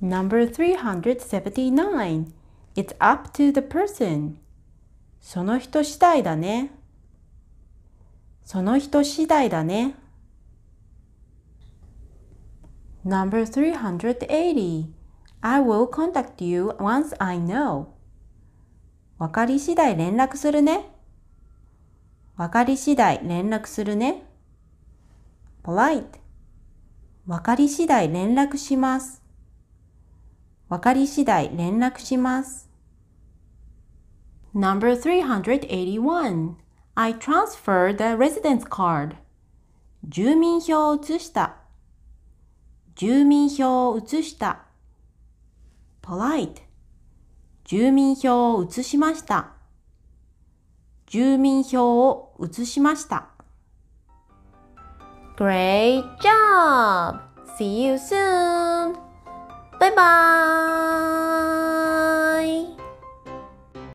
Number 379 It's up to the person その人次第だねその人次第だね Number 380 I will contact you once I know わかり次第連絡するねわかり次第連絡するね polite わかり次第連絡しますわかり次第連絡します Number 381 I transferred the residence card 住民票を移した住民票を移した polite 住民票を移しました住民票を移しました Great job! See you soon! Bye bye!